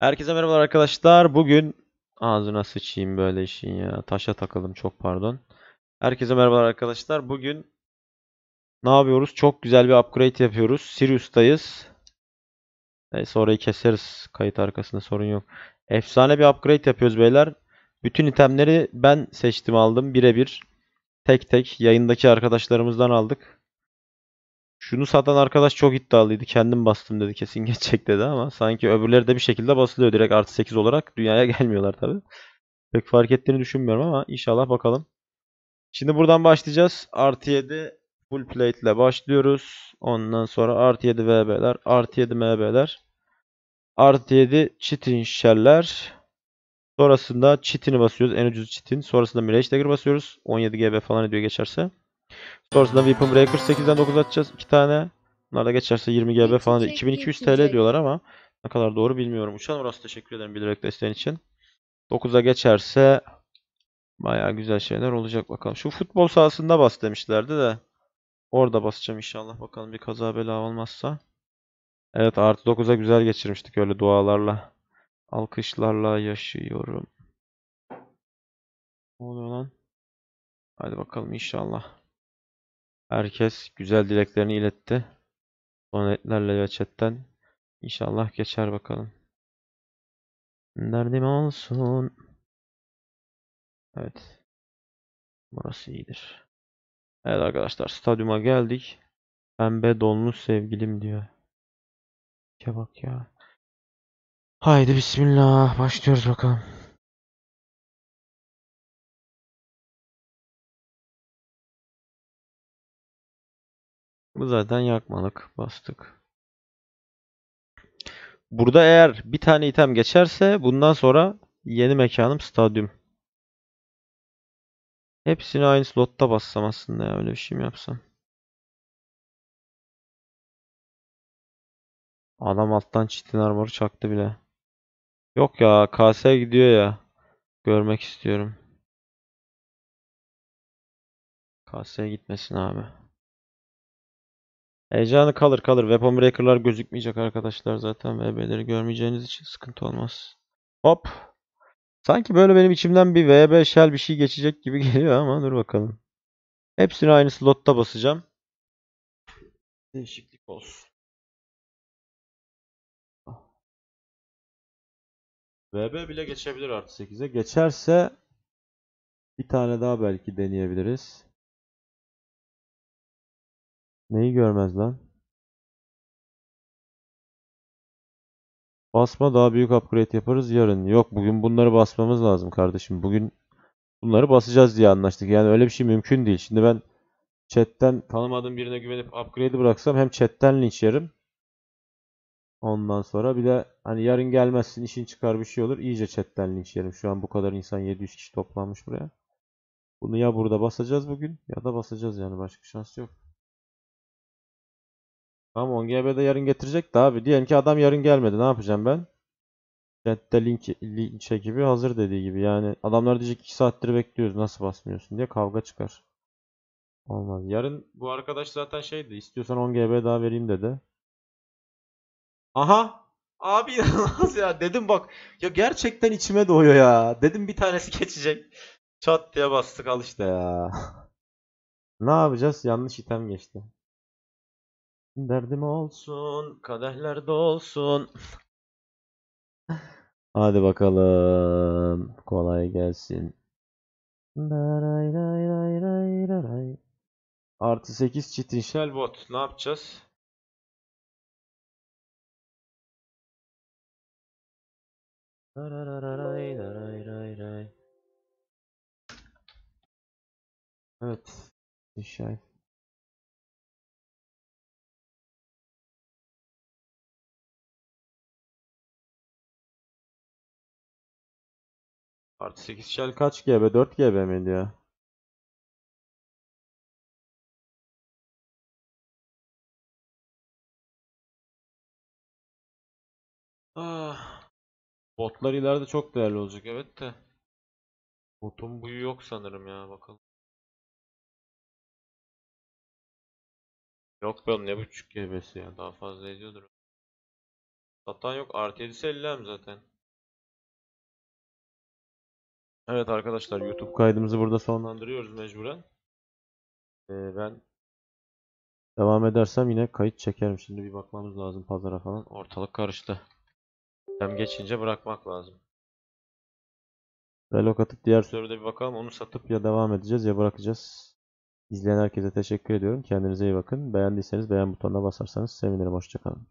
Herkese merhaba arkadaşlar. Bugün ağzına sıçayım böyle işin ya. Taşa takalım çok pardon. Herkese merhaba arkadaşlar. Bugün ne yapıyoruz? Çok güzel bir upgrade yapıyoruz. Sirius'tayız. Neyse orayı keseriz. Kayıt arkasında sorun yok. Efsane bir upgrade yapıyoruz beyler. Bütün itemleri ben seçtim aldım birebir. Tek tek yayındaki arkadaşlarımızdan aldık. Şunu satan arkadaş çok iddialıydı. Kendim bastım dedi. Kesin geçecek dedi ama sanki öbürleri de bir şekilde basılıyor direkt artı 8 olarak. Dünyaya gelmiyorlar tabi. Pek fark ettiğini düşünmüyorum ama inşallah bakalım. Şimdi buradan başlayacağız. Artı 7 full plate ile başlıyoruz. Ondan sonra artı 7 VB'ler, artı 7 MB'ler, artı 7 çitin şeller. Sonrasında çitini basıyoruz. En ucuz çitin. Sonrasında Mirage Dagger basıyoruz. 17 GB falan ediyor geçerse. Sonrasında Weapon Breaker 8'den 9 atacağız. 2 tane. Bunlar da geçerse 20 GB falan diyor. 2200 TL diyorlar ama ne kadar doğru bilmiyorum. Uçan orası teşekkür ederim bilerek desteğin için. 9'a geçerse bayağı güzel şeyler olacak bakalım. Şu futbol sahasında bas demişlerdi de. Orada basacağım inşallah. Bakalım bir kaza bela olmazsa. Evet artı 9'a güzel geçirmiştik öyle dualarla. Alkışlarla yaşıyorum. Ne oluyor lan? Hadi bakalım inşallah. Herkes güzel dileklerini iletti. Donetlerle ve chatten. İnşallah geçer bakalım. Derdim olsun. Evet. Burası iyidir. Evet arkadaşlar stadyuma geldik. Pembe donlu sevgilim diyor. Ya bak ya. Haydi bismillah. Başlıyoruz bakalım. Bu zaten yakmalık. Bastık. Burada eğer bir tane item geçerse bundan sonra yeni mekanım stadyum. Hepsini aynı slotta bassam aslında ya öyle bir şey mi yapsam? Adam alttan çitin armoru çaktı bile. Yok ya KS gidiyor ya. Görmek istiyorum. KS gitmesin abi. Heyecanı kalır kalır. Weapon Breaker'lar gözükmeyecek arkadaşlar zaten. VB'leri görmeyeceğiniz için sıkıntı olmaz. Hop. Sanki böyle benim içimden bir VB shell bir şey geçecek gibi geliyor ama dur bakalım. Hepsini aynı slotta basacağım. Değişiklik olsun. VB bile geçebilir artı 8'e. Geçerse bir tane daha belki deneyebiliriz. Neyi görmez lan? Basma daha büyük upgrade yaparız yarın. Yok bugün bunları basmamız lazım kardeşim. Bugün bunları basacağız diye anlaştık. Yani öyle bir şey mümkün değil. Şimdi ben chatten tanımadığım birine güvenip upgrade'i bıraksam hem chatten linç yerim. Ondan sonra bir de hani yarın gelmezsin işin çıkar bir şey olur. İyice chatten linç yerim. Şu an bu kadar insan 700 kişi toplanmış buraya. Bunu ya burada basacağız bugün ya da basacağız yani başka şans yok. Tamam 10 GB'de yarın getirecek de abi. Diyelim ki adam yarın gelmedi. Ne yapacağım ben? Chat'te link, link ekibi hazır dediği gibi. Yani adamlar diyecek 2 saattir bekliyoruz. Nasıl basmıyorsun diye kavga çıkar. Olmaz. Yarın bu arkadaş zaten şeydi. İstiyorsan 10 GB daha vereyim dedi. Aha! Abi inanılmaz ya. Dedim bak. Ya gerçekten içime doğuyor ya. Dedim bir tanesi geçecek. Çat diye bastık al işte ya. Ne yapacağız? Yanlış item geçti. Derdim olsun, kadehler dolsun. Hadi bakalım. Kolay gelsin. Artı 8 çitin shell bot. Ne yapacağız? Evet. Shell. Artı 8 shell kaç GB? 4 GB miydi ya? Ah. Botlar ileride çok değerli olacak evet de. Botun buyu yok sanırım ya bakalım. Yok be ne buçuk GB'si ya daha fazla ediyordur. Satan yok. Artı 7'si 50 hem zaten. Evet arkadaşlar YouTube kaydımızı burada sonlandırıyoruz mecburen. Ee, ben devam edersem yine kayıt çekerim. Şimdi bir bakmamız lazım pazara falan. Ortalık karıştı. Hem geçince bırakmak lazım. Relok atıp diğer serverda bir bakalım. Onu satıp ya devam edeceğiz ya bırakacağız. İzleyen herkese teşekkür ediyorum. Kendinize iyi bakın. Beğendiyseniz beğen butonuna basarsanız sevinirim. Hoşçakalın.